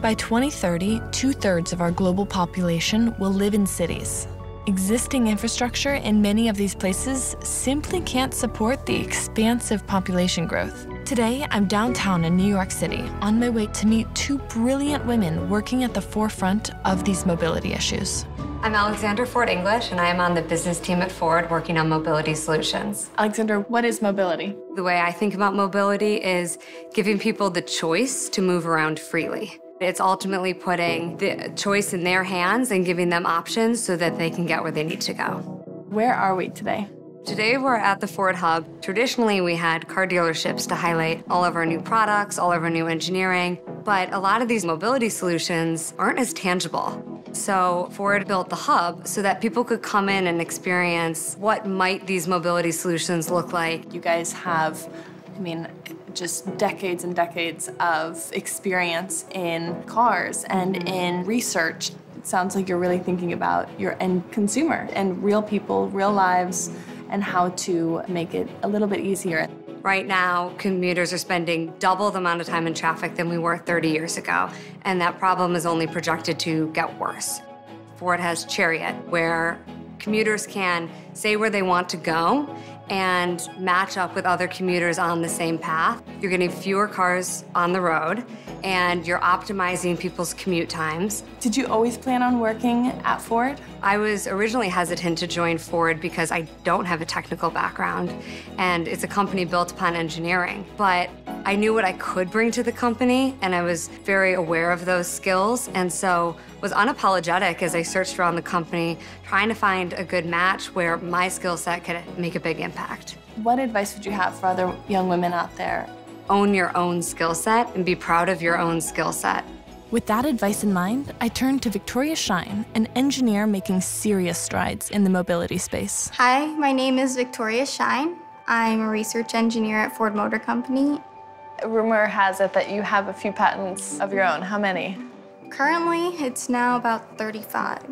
By 2030, two thirds of our global population will live in cities. Existing infrastructure in many of these places simply can't support the expansive population growth. Today, I'm downtown in New York City on my way to meet two brilliant women working at the forefront of these mobility issues. I'm Alexandra Ford English, and I am on the business team at Ford working on mobility solutions. Alexandra, what is mobility? The way I think about mobility is giving people the choice to move around freely. It's ultimately putting the choice in their hands and giving them options so that they can get where they need to go. Where are we today? Today we're at the Ford Hub. Traditionally, we had car dealerships to highlight all of our new products, all of our new engineering, but a lot of these mobility solutions aren't as tangible. So Ford built the hub so that people could come in and experience what might these mobility solutions look like. You guys have, I mean, just decades and decades of experience in cars and in research. It sounds like you're really thinking about your end consumer and real people, real lives, and how to make it a little bit easier. Right now, commuters are spending double the amount of time in traffic than we were 30 years ago, and that problem is only projected to get worse. Ford has Chariot, where commuters can say where they want to go and match up with other commuters on the same path. You're getting fewer cars on the road and you're optimizing people's commute times. Did you always plan on working at Ford? I was originally hesitant to join Ford because I don't have a technical background and it's a company built upon engineering. But I knew what I could bring to the company and I was very aware of those skills and so was unapologetic as I searched around the company trying to find a good match where my skill set could make a big impact. What advice would you have for other young women out there? Own your own skill set and be proud of your own skill set. With that advice in mind, I turned to Victoria Shine, an engineer making serious strides in the mobility space. Hi, my name is Victoria Shine. I'm a research engineer at Ford Motor Company. Rumor has it that you have a few patents of your own. How many? Currently, it's now about 35.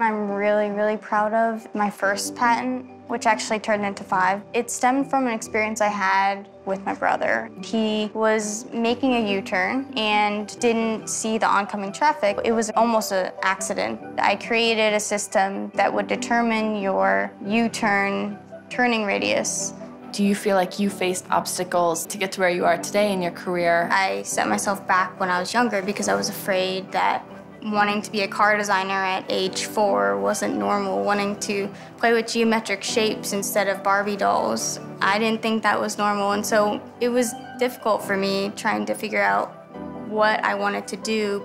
I'm really, really proud of my first patent, which actually turned into five. It stemmed from an experience I had with my brother. He was making a U-turn and didn't see the oncoming traffic. It was almost an accident. I created a system that would determine your U-turn turning radius do you feel like you faced obstacles to get to where you are today in your career? I set myself back when I was younger because I was afraid that wanting to be a car designer at age four wasn't normal, wanting to play with geometric shapes instead of Barbie dolls. I didn't think that was normal, and so it was difficult for me trying to figure out what I wanted to do.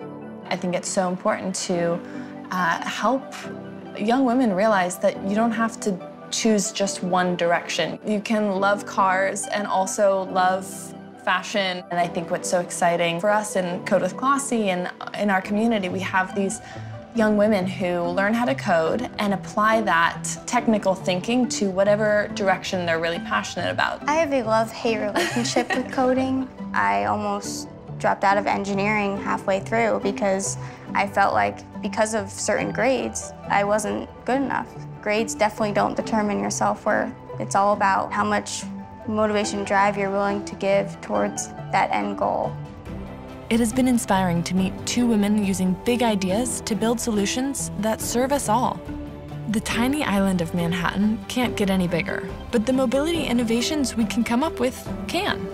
I think it's so important to uh, help young women realize that you don't have to choose just one direction. You can love cars and also love fashion. And I think what's so exciting for us in Kode with Klossy and in our community, we have these young women who learn how to code and apply that technical thinking to whatever direction they're really passionate about. I have a love-hate relationship with coding. I almost dropped out of engineering halfway through because I felt like because of certain grades, I wasn't good enough. Grades definitely don't determine your self-worth. It's all about how much motivation drive you're willing to give towards that end goal. It has been inspiring to meet two women using big ideas to build solutions that serve us all. The tiny island of Manhattan can't get any bigger, but the mobility innovations we can come up with can.